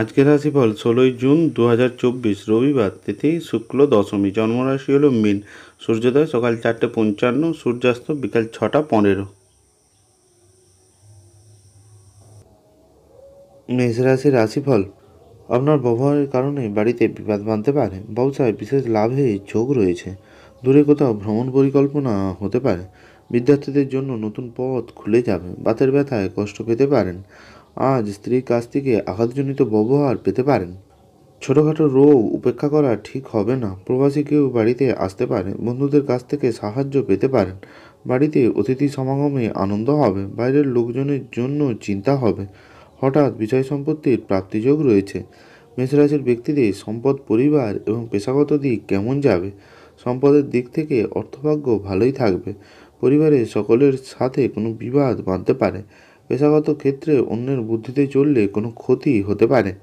আজকের রাশিফল ষোলোই জুন দু হাজার চব্বিশ, রবিবার তিথি, শুক্ল দশমী, জন্মরাশি হল মিন। সূর্যোদয় সকাল চারটে পঞ্চান্ন, সূর্যাস্ত বিকাল ছটা পনেরো। মেষ রাশির রাশিফল, আপনার ব্যবহারের কারণে বাড়িতে বিবাদ বাঁধতে পারে। ব্যবসায় বিশেষ লাভে যোগ রয়েছে। দূরে কোথাও ভ্রমণ পরিকল্পনা হতে পারে। বিদ্যার্থীদের জন্য নতুন পথ খুলে যাবে। বাতের ব্যথায় কষ্ট পেতে পারেন। আজ স্ত্রীর কাছ থেকে আঘাতজনিত ব্যবহার পেতে পারেন। ছোটোখাটো রোগ উপেক্ষা করা ঠিক হবে না। প্রবাসী কেউ বাড়িতে আসতে পারে, বন্ধুদের কাছ থেকে সাহায্য পেতে পারেন। বাড়িতে অতিথি সমাগমে আনন্দ হবে, বাইরের লোকজনের জন্য চিন্তা হবে। হঠাৎ বিষয় সম্পত্তির প্রাপ্তিযোগ রয়েছে। মেষরাশির ব্যক্তিদের সম্পদ পরিবার এবং পেশাগত দিক কেমন যাবে? সম্পদের দিক থেকে অর্থভাগ্য ভালোই থাকবে। পরিবারের সকলের সাথে কোনো বিবাদ বাঁধতে পারে। পেশাগত ক্ষেত্রে অন্যের বুদ্ধিতে চললে কোনো ক্ষতি হতে পারে।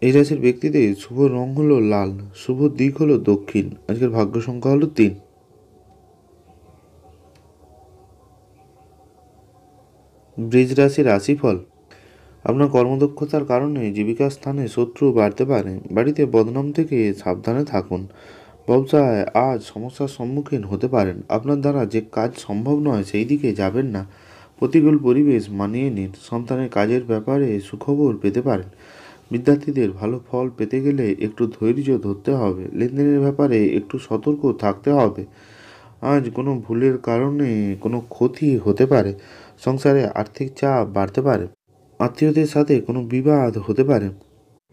এই রাশির ব্যক্তিদের শুভ রং হলো লাল, শুভ দিক হলো দক্ষিণ। আজকের ভাগ্য সংখ্যা হলো তিন। বৃজ রাশির রাশিফল। আপনার কর্মদক্ষতার কারণে জীবিকার স্থানে শত্রু বাড়তে পারে। বাড়িতে বদনাম থেকে সাবধানে থাকুন। ব্যবসায় আজ সমস্যার সম্মুখীন হতে পারেন। আপনার দ্বারা যে কাজ সম্ভব নয়, সেই দিকে যাবেন না। প্রতিকূল পরিবেশ মানিয়ে নিন। সন্তানের কাজের ব্যাপারে সুখবর পেতে পারেন। বিদ্যার্থীদের ভালো ফল পেতে গেলে একটু ধৈর্য ধরতে হবে। লেনদেনের ব্যাপারে একটু সতর্ক থাকতে হবে। আজ কোনো ভুলের কারণে কোনো ক্ষতি হতে পারে। সংসারে আর্থিক চাপ বাড়তে পারে। আত্মীয়দের সাথে কোনো বিবাদ হতে পারে।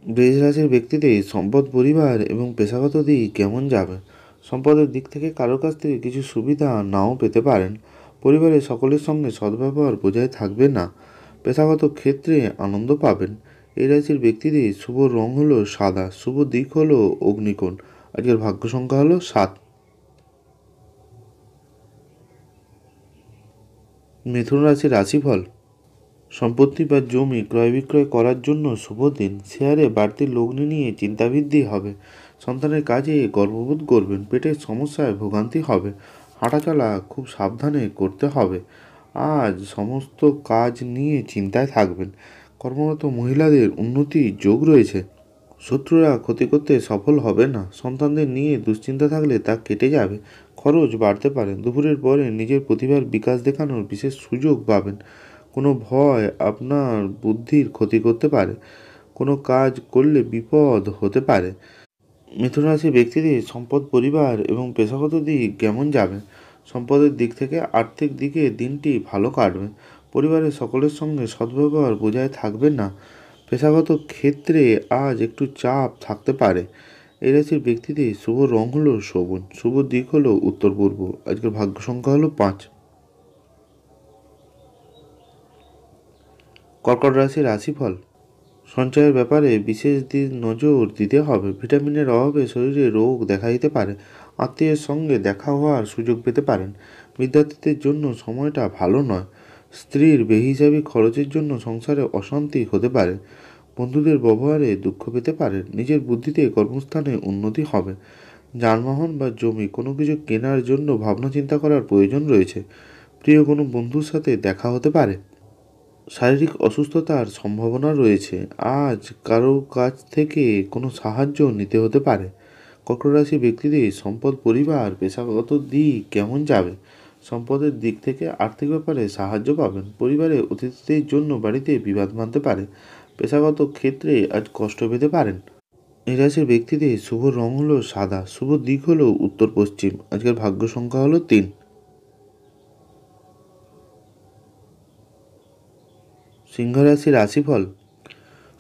বৃষ রাশির ব্যক্তিদের সম্পদ, পরিবার এবং পেশাগত দিক কেমন যাবে? সম্পদের দিক থেকে কারোর কাছ থেকে কিছু সুবিধা নাও পেতে পারেন। পরিবারের সকলের সঙ্গে সদ্ব্যবহার বজায় থাকবে না। পেশাগত ক্ষেত্রে আনন্দ পাবেন। এই রাশির ব্যক্তিদের শুভ রং হলো সাদা, শুভ দিক হলো অগ্নিকোণ। আজকের ভাগ্য সংখ্যা হলো সাত। মিথুন রাশির রাশিফল। সম্পত্তি বা জমি ক্রয় বিক্রয় করার জন্য শুভ দিন। শেয়ারে বাড়তি লগ্নি নিয়ে চিন্তাবৃদ্ধি হবে। সন্তানের কাজে গর্ববোধ করবেন। পেটের সমস্যায় ভোগান্তি হবে। হাঁটাচলা খুব সাবধানে করতে হবে। আজ সমস্ত কাজ নিয়ে চিন্তায় থাকবেন। কর্মরত মহিলাদের উন্নতি যোগ রয়েছে। শত্রুরা ক্ষতি করতে সফল হবে না। সন্তানদের নিয়ে দুশ্চিন্তা থাকলে তা কেটে যাবে। খরচ বাড়তে পারে। দুপুরের পরে নিজের প্রতিভার বিকাশ দেখানোর বিশেষ সুযোগ পাবেন। কোনো ভয় আপনার বুদ্ধির ক্ষতি করতে পারে। কোনো কাজ করলে বিপদ হতে পারে। মিথুন রাশি ব্যক্তিদের সম্পদ, পরিবার এবং পেশাগত দিক কেমন যাবে? সম্পদের দিক থেকে আর্থিক দিকে দিনটি ভালো কাটবে। পরিবারের সকলের সঙ্গে সদ্ব্যবহার বজায় থাকবে না। পেশাগত ক্ষেত্রে আজ একটু চাপ থাকতে পারে। এই রাশির ব্যক্তিদের শুভ রং হলো সবুজ, শুভ দিক হলো উত্তর পূর্ব। আজকের ভাগ্য সংখ্যা হলো পাঁচ। কর্কট রাশির রাশিফল সঞ্চয়ের ব্যাপারে বিশেষ নজর দিতে হবে। ভিটামিনের অভাবে শরীরে রোগ দেখা দিতে পারে, আত্মীয়ের সঙ্গে দেখা হওয়ার সুযোগ পেতে পারেন। বিদ্যার্থীদের জন্য সময়টা ভালো নয়। স্ত্রীর বেহিসাবি খরচের জন্য সংসারে অশান্তি হতে পারে। বন্ধুদের ব্যবহারে দুঃখ পেতে পারেন নিজের বুদ্ধিতে কর্মস্থানে উন্নতি হবে। যানবাহন বা জমি কোনো কিছু কেনার জন্য ভাবনা চিন্তা করার প্রয়োজন রয়েছে। প্রিয় কোনো বন্ধুর সাথে দেখা হতে পারে। শারীরিক অসুস্থতার সম্ভাবনা রয়েছে। আজ কারও কাছ থেকে কোনো সাহায্য নিতে হতে পারে। কর্কট রাশি ব্যক্তিদের সম্পদ, পরিবার, পেশাগত দিক কেমন যাবে? সম্পদের দিক থেকে আর্থিক ব্যাপারে সাহায্য পাবেন। পরিবারে অতিথিদের জন্য বাড়িতে বিবাদ মানতে পারে। পেশাগত ক্ষেত্রে আজ কষ্ট পেতে পারেন। এই রাশির ব্যক্তিদের শুভ রং হলো সাদা, শুভ দিক হলো উত্তর পশ্চিম আজকের ভাগ্য সংখ্যা হলো তিন। সিংহ রাশির রাশিফল,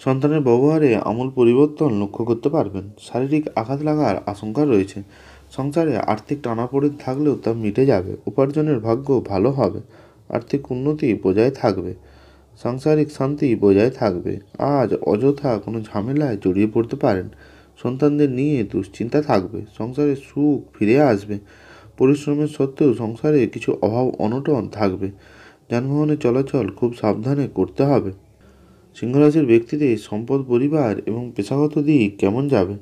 সন্তানের ব্যবহারে আমূল পরিবর্তন লক্ষ্য করতে পারবেন। শারীরিক আঘাত লাগার আশঙ্কা রয়েছে। সংসারে আর্থিক টানাপোড়েন থাকলেও তা মিটে যাবে। উপার্জনের ভাগ্য ভালো হবে। আর্থিক উন্নতি বজায় থাকবে। সাংসারিক শান্তি বজায় থাকবে। আজ অযথা কোনো ঝামেলায় জড়িয়ে পড়তে পারেন। সন্তানদের নিয়ে দুশ্চিন্তা থাকবে। সংসারে সুখ ফিরে আসবে। পরিশ্রমের সত্ত্বেও সংসারে কিছু অভাব অনটন থাকবে। যানবাহনের চলাচল খুব সাবধানে করতে হবে। সিংহরাশির ব্যক্তিদের সম্পদ পরিবার এবং পেশাগত দিক কেমন যাবে?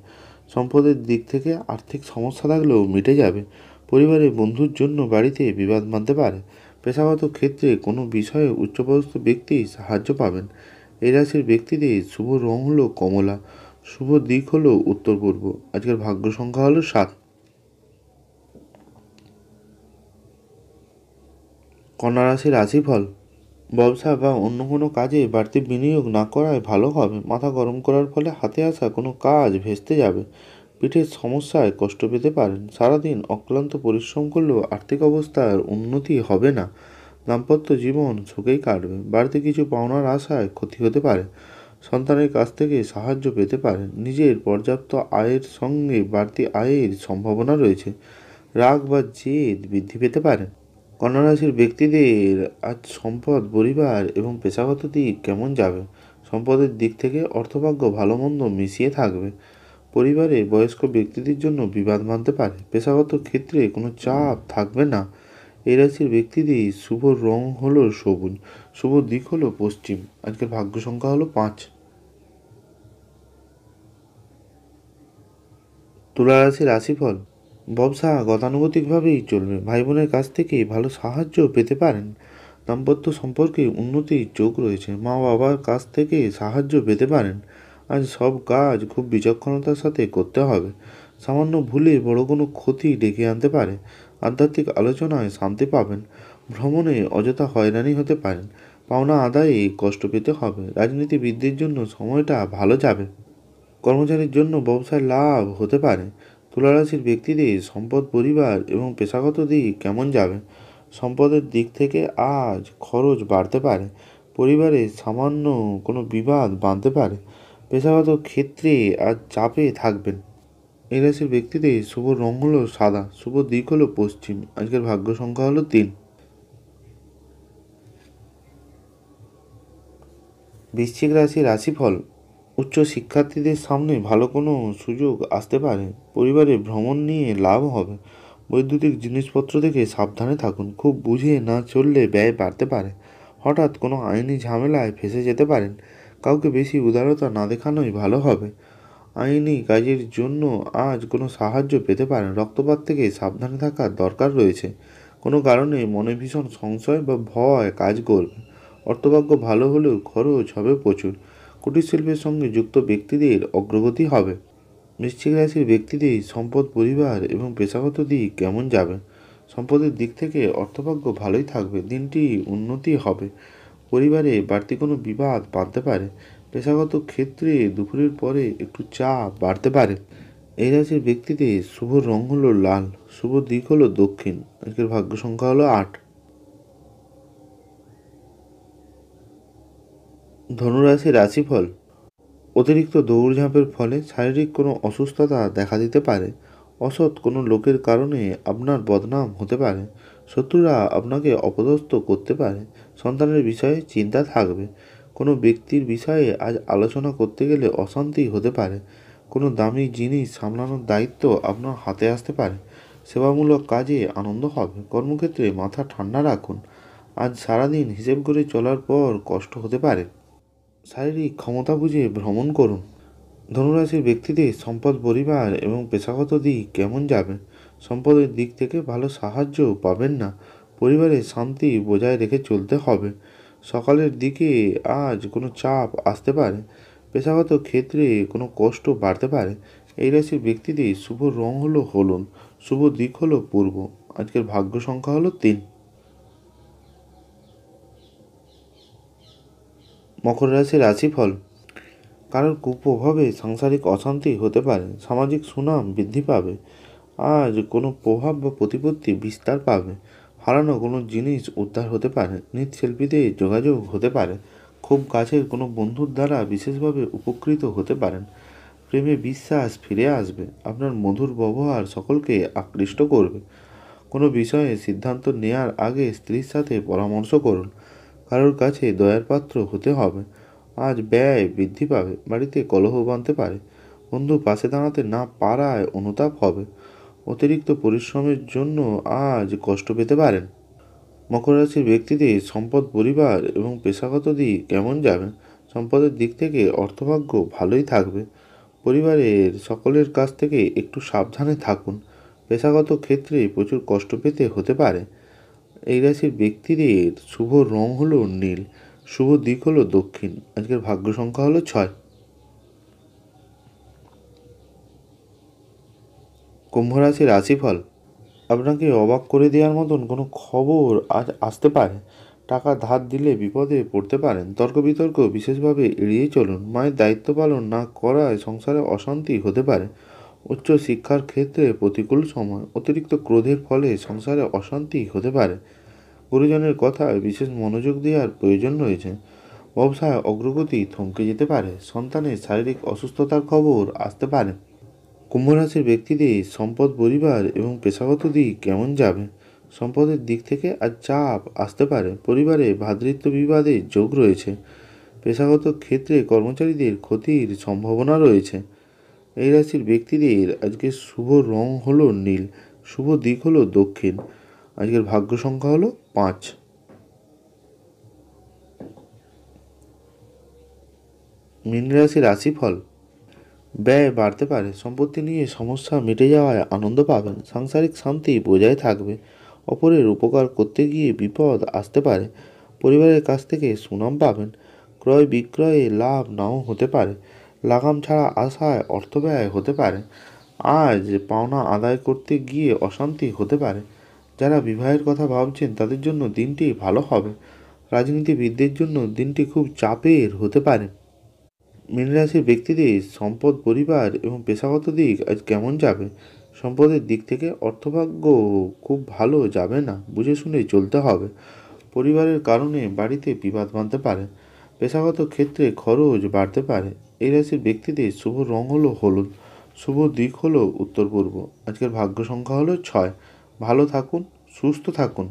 সম্পদের দিক থেকে আর্থিক সমস্যা থাকলেও মিটে যাবে। পরিবারের বন্ধুর জন্য বাড়িতে বিবাদ মানতে পারে। পেশাগত ক্ষেত্রে কোনো বিষয়ে উচ্চপদস্থ ব্যক্তি সাহায্য পাবেন। এই রাশির ব্যক্তিদের শুভ রং হলো কমলা, শুভ দিক হলো উত্তর পূর্ব আজকের ভাগ্য সংখ্যা হলো সাত। কন্যা রাশির রাশিফল। ব্যবসা বা অন্য কোনো কাজে বাড়তি বিনিয়োগ না করায় ভালো হবে। মাথা গরম করার ফলে হাতে আসা কোনো কাজ ভেস্তে যাবে। পিঠের সমস্যায় কষ্ট পেতে পারেন। সারাদিন অক্লান্ত পরিশ্রম করলেও আর্থিক অবস্থার উন্নতি হবে না। দাম্পত্য জীবন সুখেই কাটবে। বাড়তি কিছু পাওনার আশায় ক্ষতি হতে পারে। সন্তানের কাছ থেকে সাহায্য পেতে পারেন। নিজের পর্যাপ্ত আয়ের সঙ্গে বাড়তি আয়ের সম্ভাবনা রয়েছে। রাগ বা জেদ বৃদ্ধি পেতে পারেন কন্যা রাশির ব্যক্তিদের আজ সম্পদ, পরিবার এবং পেশাগত দিক কেমন যাবে? সম্পদের দিক থেকে অর্থভাগ্য ভালো মন্দ মিশিয়ে থাকবে। পরিবারে বয়স্ক ব্যক্তিদের জন্য বিবাদ মানতে পারে। পেশাগত ক্ষেত্রে কোনো চাপ থাকবে না। এই রাশির ব্যক্তিদের শুভ রং হলো সবুজ, শুভ দিক হলো পশ্চিম। আজকের ভাগ্য সংখ্যা হলো পাঁচ। তুলা রাশির রাশিফল ব্যবসা গতানুগতিকভাবেই চলবে। ভাই বোনের কাছ থেকে ভালো সাহায্য পেতে পারেন। দাম্পত্য সম্পর্কে উন্নতির চোখ রয়েছে। মা বাবার কাছ থেকে সাহায্য পেতে পারেন। আজ সব কাজ খুব বিচক্ষণতার সাথে করতে হবে। সামান্য ভুলে বড় কোনো ক্ষতি ডেকে আনতে পারে। আধ্যাত্মিক আলোচনায় শান্তি পাবেন। ভ্রমণে অযথা হয়রানি হতে পারেন। পাওনা আদায়ে কষ্ট পেতে হবে। রাজনীতিবিদদের জন্য সময়টা ভালো যাবে। কর্মচারীর জন্য ব্যবসায় লাভ হতে পারে। তুলারাশির ব্যক্তিদের সম্পদ পরিবার এবং পেশাগত দিক কেমন যাবে? সম্পদের দিক থেকে আজ খরচ বাড়তে পারে, পরিবারে সামান্য কোনো বিবাদ বাঁধতে পারে, পেশাগত ক্ষেত্রে আজ চাপে থাকবেন। এই রাশির ব্যক্তিদের শুভ রং হলো সাদা, শুভ দিক হলো পশ্চিম। আজকের ভাগ্য সংখ্যা হলো তিন। বৃশ্চিক রাশি রাশিফল উচ্চ শিক্ষার্থীদের সামনে ভালো কোনো সুযোগ আসতে পারে, পরিবারে ভ্রমণ নিয়ে লাভ হবে, বৈদ্যুতিক জিনিসপত্র থেকে সাবধানে থাকুন, খুব বুঝে না চললে ব্যয় বাড়তে পারে। হঠাৎ কোনো আইনি ঝামেলায় ফেসে যেতে পারেন, কাউকে বেশি উদারতা না দেখানোই ভালো হবে। আইনি কাজের জন্য আজ কোনো সাহায্য পেতে পারেন, রক্তপাত থেকে সাবধানে থাকার দরকার রয়েছে। কোনো কারণে মনে ভীষণ সংশয় বা ভয় কাজ করবে। অর্থভাগ্য ভালো হলেও খরচ হবে প্রচুর। কুটির শিল্পের সঙ্গে যুক্ত ব্যক্তিদের অগ্রগতি হবে। বৃশ্চিক রাশির ব্যক্তিদের সম্পদ, পরিবার এবং পেশাগত দিক কেমন যাবে? সম্পদের দিক থেকে অর্থভাগ্য ভালোই থাকবে, দিনটি উন্নতি হবে। পরিবারে বাড়তি কোনো বিবাদ বাঁধতে পারে। পেশাগত ক্ষেত্রে দুপুরের পরে একটু চাপ বাড়তে পারে। এই রাশির ব্যক্তিদের শুভ রং হলো লাল, শুভ দিক হলো দক্ষিণ আজকের ভাগ্য সংখ্যা হলো আট। ধনুরাশি রাশিফল। অতিরিক্ত দৌড়ঝাঁপের ফলে শারীরিক কোনো অসুস্থতা দেখা দিতে পারে। অসৎ কোনো লোকের কারণে আপনার বদনাম হতে পারে। শত্রুরা আপনাকে অপদস্থ করতে পারে। সন্তানের বিষয়ে চিন্তা থাকবে। কোনো ব্যক্তির বিষয়ে আজ আলোচনা করতে গেলে অশান্তি হতে পারে। কোনো দামি জিনিস সামলানোর দায়িত্ব আপনার হাতে আসতে পারে। সেবামূলক কাজে আনন্দ হবে। কর্মক্ষেত্রে মাথা ঠান্ডা রাখুন। আজ সারাদিন হিসেব করে চলার পর কষ্ট হতে পারে। শারীরিক ক্ষমতা বুঝে ভ্রমণ করুন। ধনুরাশির ব্যক্তিদের সম্পদ পরিবার এবং পেশাগত দিক কেমন যাবে? সম্পদের দিক থেকে ভালো সাহায্য পাবেন না। পরিবারের শান্তি বজায় রেখে চলতে হবে। সকালের দিকে আজ কোনো চাপ আসতে পারে। পেশাগত ক্ষেত্রে কোনো কষ্ট বাড়তে পারে। এই রাশির ব্যক্তিদের শুভ রং হলো হলুদ, শুভ দিক হলো পূর্ব। আজকের ভাগ্য সংখ্যা হলো তিন। মকর রাশির রাশিফল। কারোর কুপ্রভাবে সাংসারিক অশান্তি হতে পারে, সামাজিক সুনাম বৃদ্ধি পাবে আজ কোনো প্রভাব বা প্রতিপত্তি বিস্তার পাবে। হারানো কোনো জিনিস উদ্ধার হতে পারে নৃত্যশিল্পীদের যোগাযোগ হতে পারে, খুব কাছের কোনো বন্ধুর দ্বারা বিশেষভাবে উপকৃত হতে পারেন। প্রেমে বিশ্বাস ফিরে আসবে, আপনার মধুর ব্যবহার সকলকে আকৃষ্ট করবে। কোনো বিষয়ে সিদ্ধান্ত নেয়ার আগে স্ত্রীর সাথে পরামর্শ করুন কারোর কাছে দয়ার পাত্র হতে হবে। আজ ব্যয় বৃদ্ধি পাবে, বাড়িতে কলহ বাঁধতে পারে। বন্ধু, পাশে দাঁড়াতে না পারায় অনুতাপ হবে। অতিরিক্ত পরিশ্রমের জন্য আজ কষ্ট পেতে পারেন। মকর রাশির ব্যক্তিদের সম্পদ পরিবার এবং পেশাগত দিক কেমন যাবে? সম্পদের দিক থেকে অর্থভাগ্য ভালোই থাকবে। পরিবারের সকলের কাছ থেকে একটু সাবধানে থাকুন। পেশাগত ক্ষেত্রে প্রচুর কষ্ট পেতে হতে পারে। এই রাশির ব্যক্তিদের শুভ রং হলো নীল, শুভ দিক হলো দক্ষিণ। আজকের ভাগ্য সংখ্যা হলো ছয়। কুম্ভ রাশির রাশিফল, আপনাকে অবাক করে দেওয়ার মতন কোনো খবর আজ আসতে পারে। টাকা ধার দিলে বিপদে পড়তে পারেন। তর্ক বিতর্ক বিশেষভাবে এড়িয়ে চলুন। মায়ের দায়িত্ব পালন না করায় সংসারে অশান্তি হতে পারে। উচ্চ শিক্ষার ক্ষেত্রে প্রতিকূল সময় অতিরিক্ত ক্রোধের ফলে সংসারে অশান্তি হতে পারে। গুরুজনের কথায় বিশেষ মনোযোগ দেওয়ার প্রয়োজন রয়েছে। ব্যবসায় অগ্রগতি থমকে যেতে পারে। সন্তানের শারীরিক অসুস্থতার খবর আসতে পারে। কুম্ভ রাশির ব্যক্তিদের সম্পদ পরিবার এবং পেশাগত দিক কেমন যাবে? সম্পদের দিক থেকে আজ চাপ আসতে পারে। পরিবারে ভ্রাতৃত্ব বিবাদের যোগ রয়েছে। পেশাগত ক্ষেত্রে কর্মচারীদের ক্ষতির সম্ভাবনা রয়েছে। এই রাশির ব্যক্তিদের আজকে শুভ রং হলো নীল, শুভ দিক হলো দক্ষিণ। আজকের ভাগ্য সংখ্যা হলো পাঁচ। মীন রাশির রাশিফল, ব্যয় বাড়তে পারে, সম্পত্তি নিয়ে সমস্যা মিটে যাওয়ায় আনন্দ পাবেন, সাংসারিক শান্তি বজায় থাকবে, অপরের উপকার করতে গিয়ে বিপদ আসতে পারে, পরিবারের কাছ থেকে সুনাম পাবেন, ক্রয় বিক্রয়ে লাভ নাও হতে পারে লাগাম ছাড়া আশায় অর্থ ব্যয় হতে পারে। আজ পাওনা আদায় করতে গিয়ে অশান্তি হতে পারে। যারা বিবাহের কথা ভাবছেন, তাদের জন্য দিনটি ভালো হবে। রাজনীতিবিদদের জন্য দিনটি খুব চাপের হতে পারে। মীন রাশির ব্যক্তিদের সম্পদ, পরিবার এবং পেশাগত দিক আজ কেমন যাবে? সম্পদের দিক থেকে অর্থভাগ্য খুব ভালো যাবে না, বুঝে শুনে চলতে হবে। পরিবারের কারণে বাড়িতে বিবাদ বাঁধতে পারে। পেশাগত ক্ষেত্রে খরচ বাড়তে পারে। এই রাশির ব্যক্তিদের শুভ রং হলো হলুদ, শুভ দিক হলো উত্তর পূর্ব আজকের ভাগ্য সংখ্যা হলো ছয়। ভালো থাকুন, সুস্থ থাকুন।